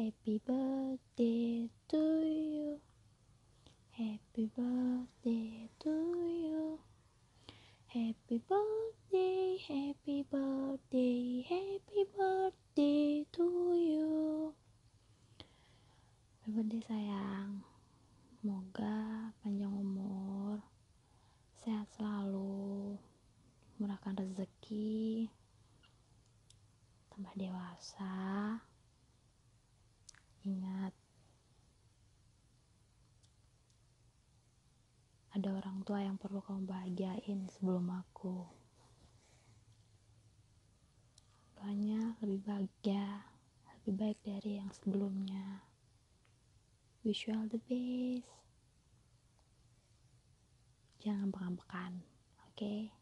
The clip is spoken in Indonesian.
Happy birthday to you. Happy birthday to you. Happy birthday, happy birthday, happy birthday to you. Happy birthday sayang. Semoga panjang umur Sehat selalu Murahkan rezeki Tambah dewasa Ingat Ada orang tua yang perlu kamu bahagiain sebelum aku. Banyak lebih bahagia Lebih baik dari yang sebelumnya. Wish you all the best. Jangan bengam-bengam Oke? okay?